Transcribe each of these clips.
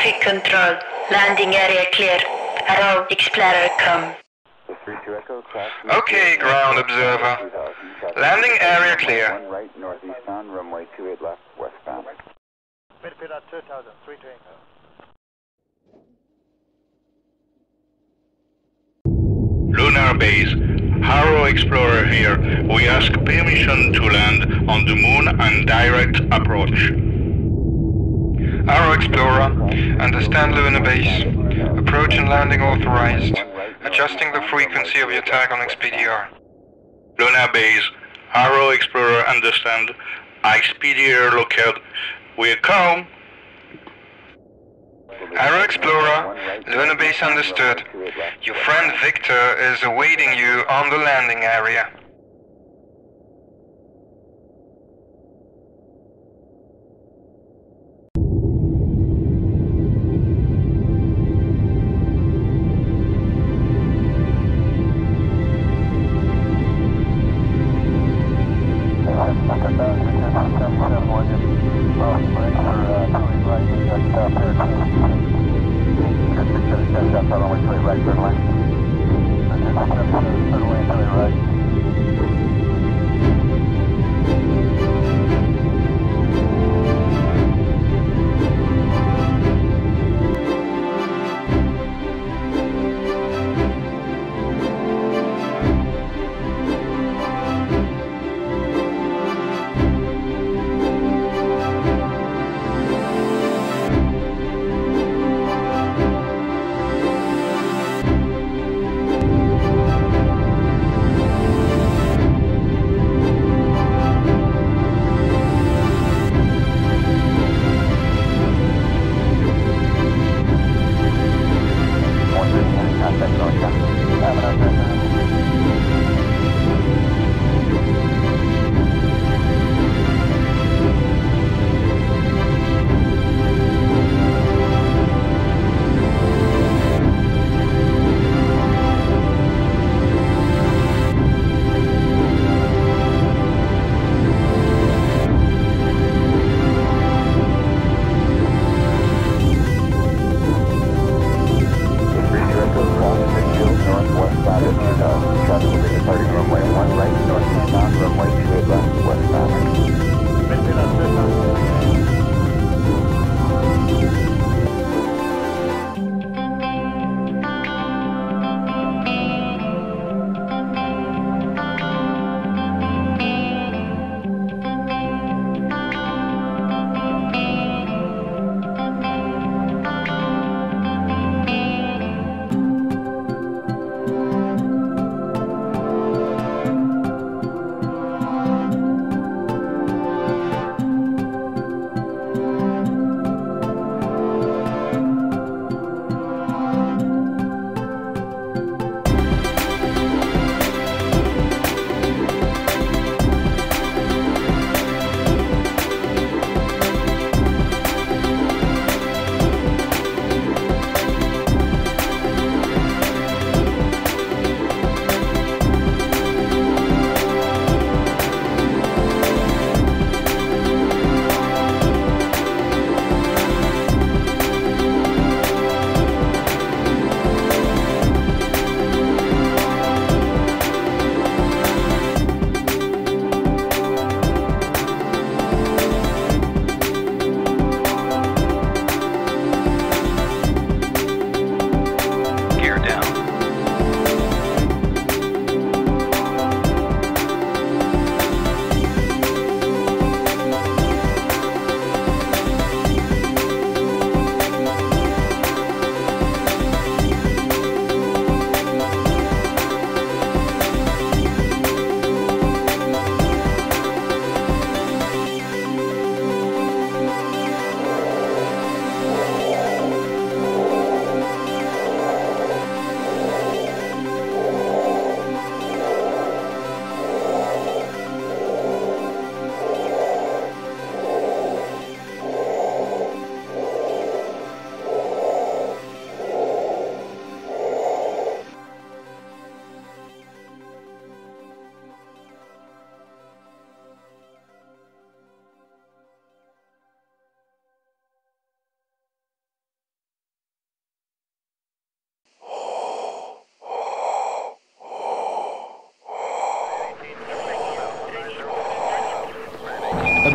Traffic control. Landing area clear. Arrow Explorer come. Okay, ground observer. Landing area clear. One right northeastbound, runway 28 left, westbound. Midfield at 2000, 3 to Echo. Lunar Base, Arrow Explorer here. We ask permission to land on the moon and direct approach. Arrow Explorer, understand Lunar Base. Approach and landing authorized. Adjusting the frequency of your tag on XPDR. Lunar Base, Arrow Explorer understand. Expedier located. We're calm. Arrow Explorer, Lunar Base understood. Your friend Victor is awaiting you on the landing area.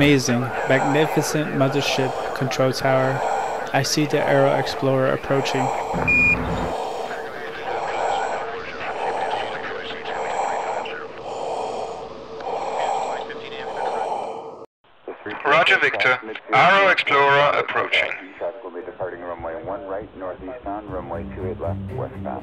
Amazing, magnificent mothership control tower. I see the Arrow Explorer approaching. Roger, Victor. Arrow Explorer approaching. Departing runway 1 right, runway 28 left, westbound.